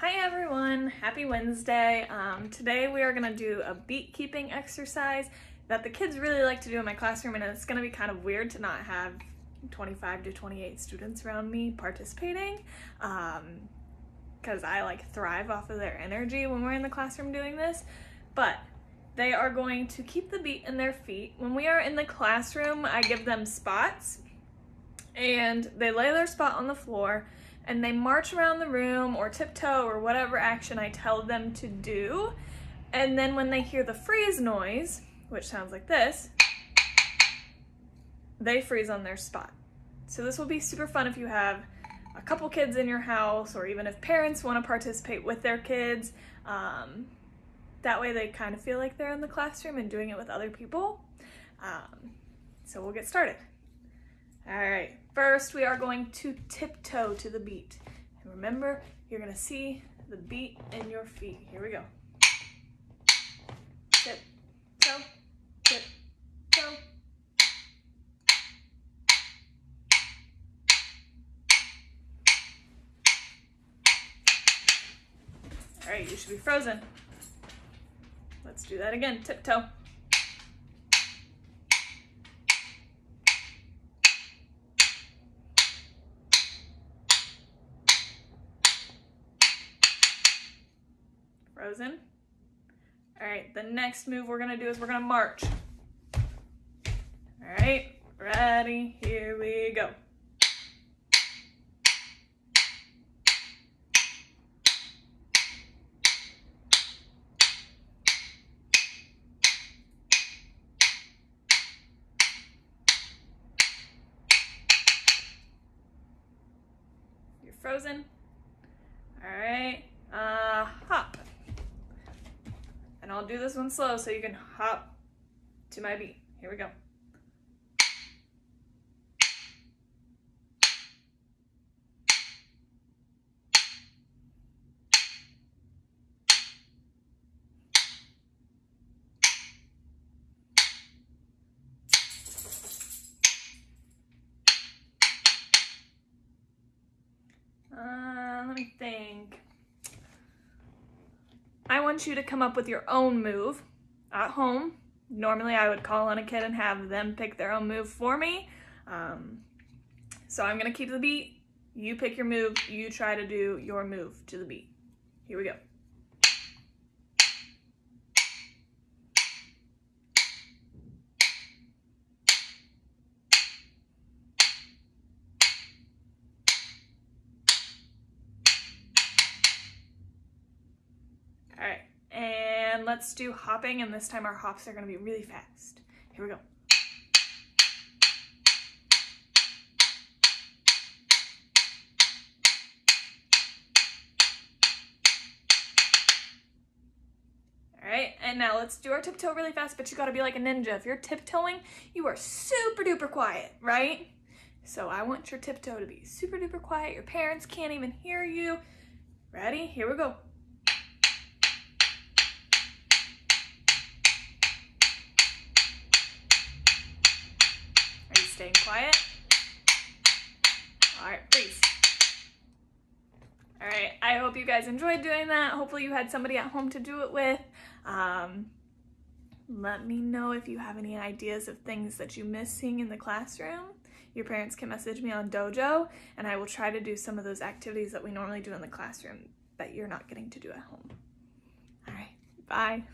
Hi everyone, happy Wednesday. Um, today we are gonna do a beat keeping exercise that the kids really like to do in my classroom and it's gonna be kind of weird to not have 25 to 28 students around me participating because um, I like thrive off of their energy when we're in the classroom doing this. But they are going to keep the beat in their feet. When we are in the classroom, I give them spots and they lay their spot on the floor and they march around the room or tiptoe or whatever action I tell them to do. And then when they hear the freeze noise, which sounds like this, they freeze on their spot. So this will be super fun if you have a couple kids in your house or even if parents want to participate with their kids. Um, that way they kind of feel like they're in the classroom and doing it with other people. Um, so we'll get started. All right, first we are going to tiptoe to the beat. And remember, you're gonna see the beat in your feet. Here we go. Tip, toe, tip, toe. All right, you should be frozen. Let's do that again, tiptoe. Frozen. All right, the next move we're gonna do is we're gonna march. All right, ready, here we go. You're frozen. All right, uh, hop. And I'll do this one slow so you can hop to my beat. Here we go. Uh, let me think. I want you to come up with your own move at home. Normally I would call on a kid and have them pick their own move for me. Um, so I'm gonna keep the beat. You pick your move, you try to do your move to the beat. Here we go. Let's do hopping, and this time our hops are gonna be really fast. Here we go. All right, and now let's do our tiptoe really fast, but you gotta be like a ninja. If you're tiptoeing, you are super duper quiet, right? So I want your tiptoe to be super duper quiet. Your parents can't even hear you. Ready? Here we go. Staying quiet. All right, please. All right, I hope you guys enjoyed doing that. Hopefully you had somebody at home to do it with. Um, let me know if you have any ideas of things that you miss seeing in the classroom. Your parents can message me on Dojo, and I will try to do some of those activities that we normally do in the classroom that you're not getting to do at home. All right, bye.